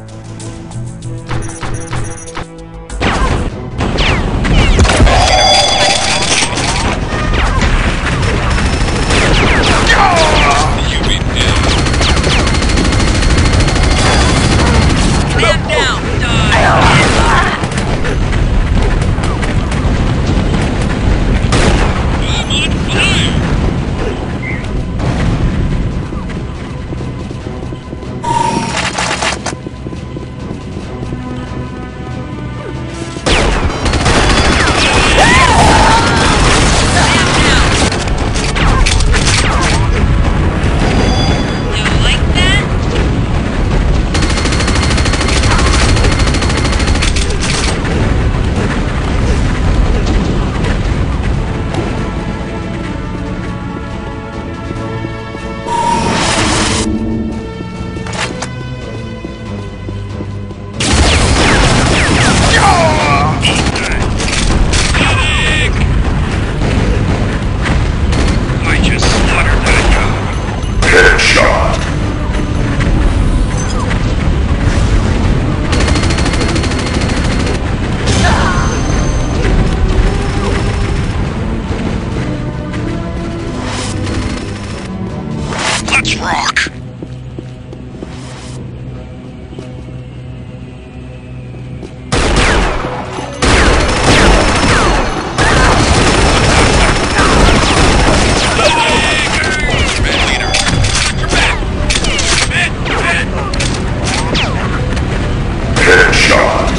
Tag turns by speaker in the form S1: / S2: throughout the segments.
S1: You
S2: Headshot.
S1: shot.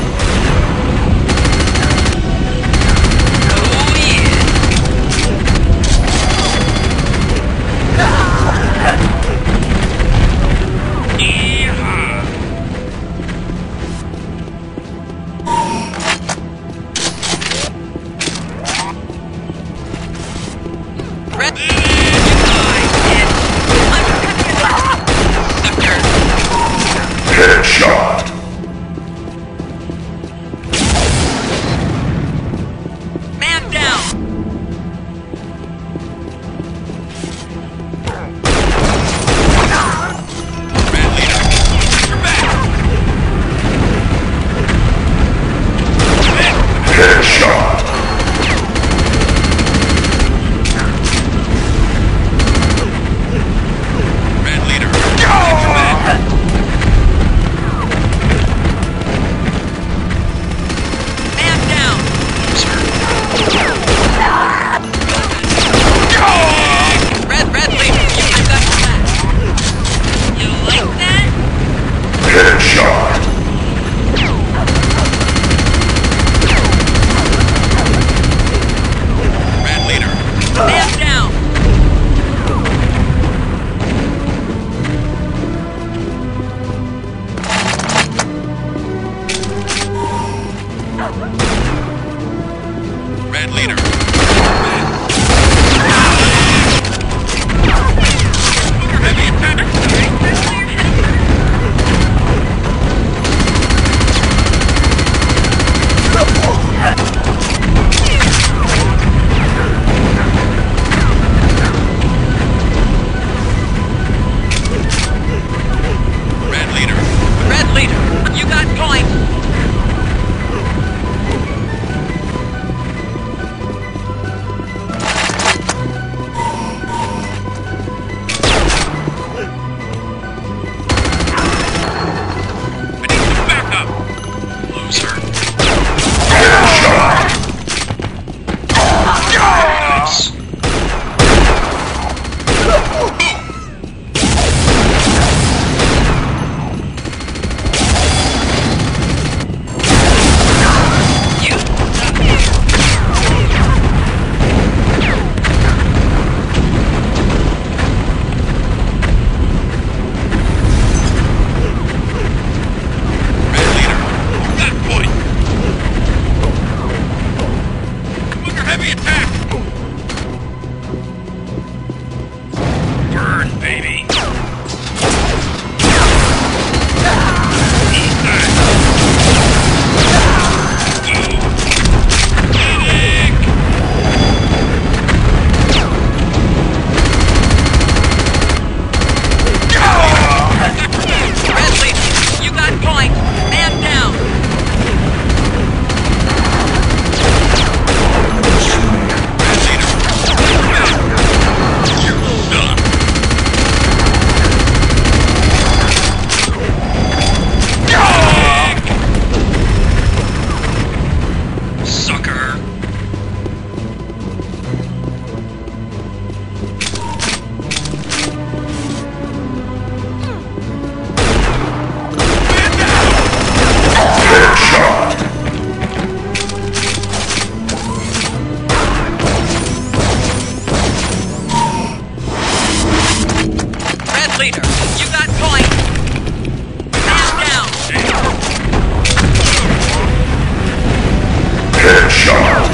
S2: Headshot.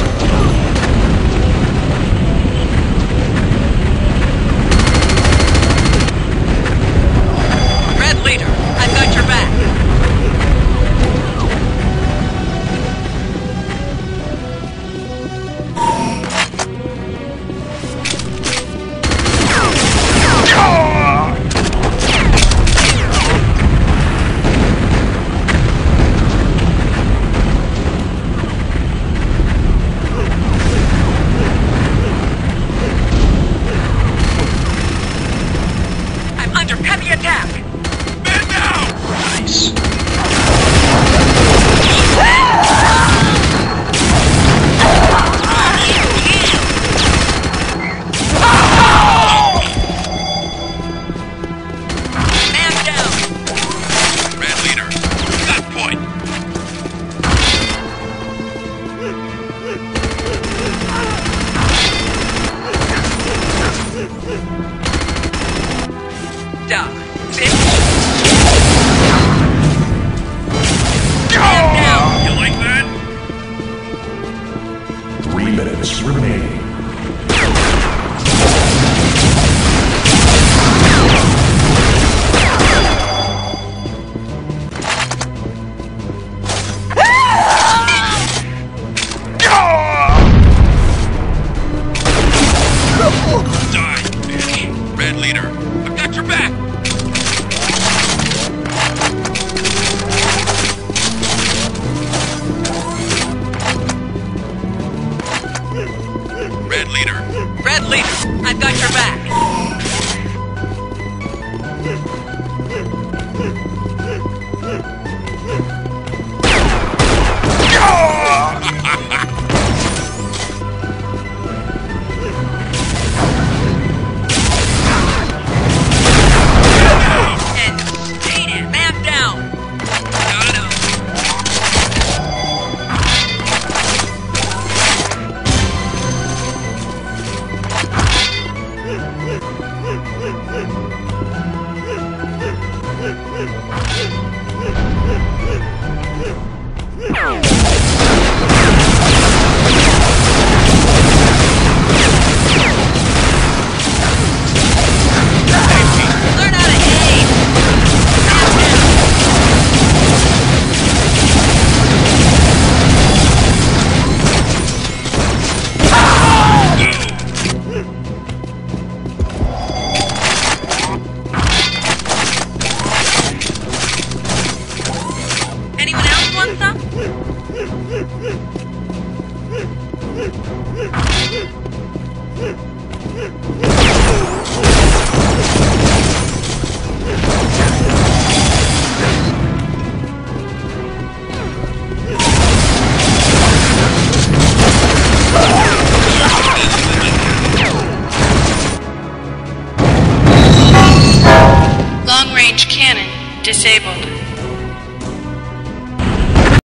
S3: Red
S1: Leader, I've got your back.
S4: Ugh!